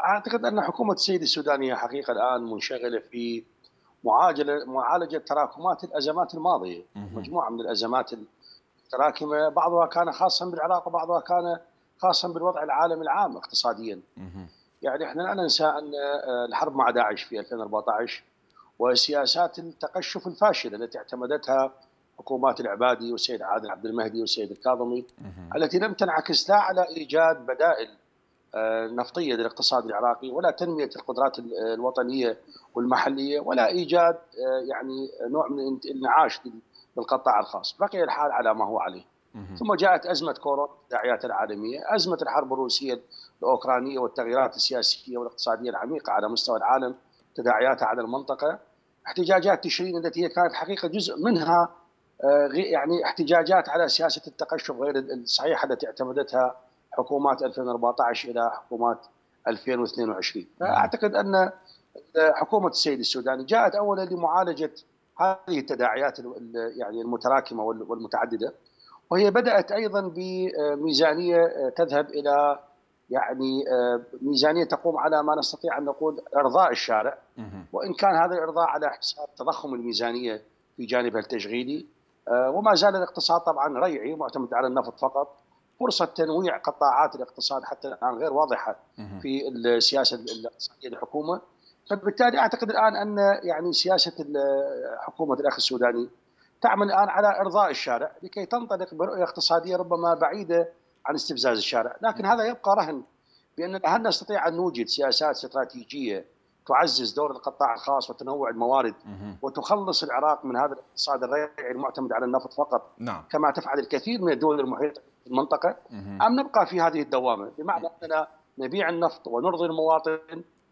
أعتقد أن حكومة السيد السودانيه حقيقة الآن منشغلة في معالجه معالجة تراكمات الأزمات الماضية، مجموعة من الأزمات المتراكمه بعضها كان خاصا بالعراق وبعضها كان خاصا بالوضع العالمي العام اقتصاديا. يعني إحنا لا ننسى أن الحرب مع داعش في 2014 وسياسات التقشف الفاشلة التي اعتمدتها حكومات العبادي والسيد عادل عبد المهدي والسيد الكاظمي التي لم تنعكس لا على إيجاد بدائل نفطيه للاقتصاد العراقي ولا تنمية القدرات الوطنية والمحلية ولا إيجاد يعني نوع من الانعاش بالقطاع الخاص، بقي الحال على ما هو عليه. ثم جاءت أزمة كورونا التداعيات العالمية، أزمة الحرب الروسية الأوكرانية والتغييرات السياسية والاقتصادية العميقة على مستوى العالم، تداعياتها على المنطقة، احتجاجات تشرين التي هي كانت حقيقة جزء منها يعني احتجاجات على سياسة التقشف غير الصحيحة التي اعتمدتها حكومات 2014 إلى حكومات 2022 فاعتقد أن حكومة السيد السوداني جاءت اولا لمعالجة هذه التداعيات يعني المتراكمة والمتعددة وهي بدأت أيضا بميزانية تذهب إلى يعني ميزانية تقوم على ما نستطيع أن نقول إرضاء الشارع. وإن كان هذا الإرضاء على حساب تضخم الميزانية في جانبها التشغيلي وما زال الاقتصاد طبعا ريعي معتمد على النفط فقط. فرصة تنويع قطاعات الاقتصاد حتى الآن غير واضحة في السياسة الاقتصادية للحكومة. فبالتالي أعتقد الآن أن يعني سياسة حكومة الأخ السوداني تعمل الآن على إرضاء الشارع لكي تنطلق برؤية اقتصادية ربما بعيدة عن استفزاز الشارع، لكن هذا يبقى رهن بأن هل نستطيع أن نوجد سياسات استراتيجية تعزز دور القطاع الخاص وتنوع الموارد وتخلص العراق من هذا الاقتصاد الريعي المعتمد على النفط فقط. نعم. كما تفعل الكثير من الدول المحيطة في المنطقة. أم نبقى في هذه الدوامة؟ بمعنى أننا نبيع النفط ونرضي المواطن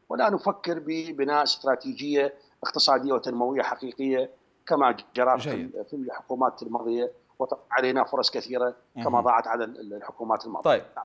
ولا نفكر ببناء استراتيجية اقتصادية وتنموية حقيقية كما جرى في الحكومات الماضية. وطبعا علينا فرص كثيرة كما ضاعت على الحكومات الماضية. طيب.